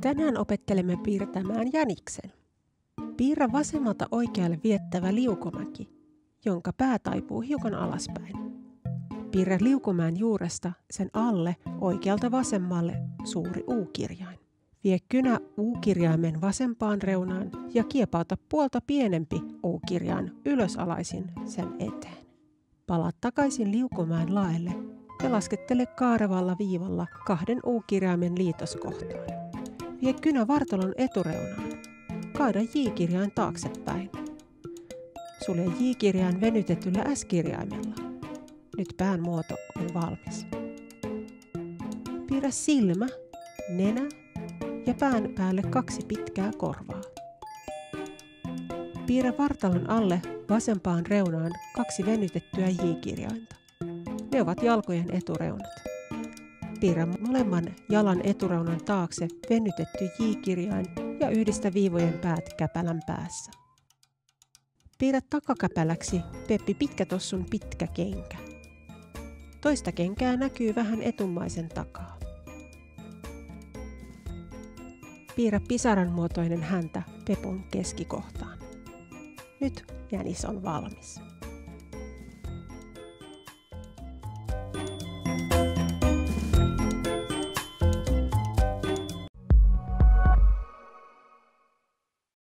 Tänään opettelemme piirtämään jäniksen. Piirrä vasemmalta oikealle viettävä liukomäki, jonka pää taipuu hiukan alaspäin. Piirrä liukumäen juuresta sen alle oikealta vasemmalle suuri U-kirjain. Vie kynä U-kirjaimen vasempaan reunaan ja kiepauta puolta pienempi U-kirjain ylösalaisin sen eteen. Palaa takaisin liukumäen laelle ja laskettele kaarevalla viivalla kahden U-kirjaimen liitoskohtaan. Vie kynä vartalon etureunaan. Kaada J-kirjain taaksepäin. Sulje J-kirjain venytetyllä S-kirjaimella. Nyt pään muoto on valmis. Piirrä silmä, nenä ja pään päälle kaksi pitkää korvaa. Piirrä vartalon alle vasempaan reunaan kaksi venytettyä J-kirjainta. Ne ovat jalkojen etureunat. Piirrä molemman jalan etureunan taakse venytetty J-kirjain ja yhdistä viivojen päät käpälän päässä. Piirrä takakäpäläksi Peppi Pitkätossun pitkä kenkä. Toista kenkää näkyy vähän etumaisen takaa. Piirrä pisaran muotoinen häntä Pepun keskikohtaan. Nyt jänis on valmis.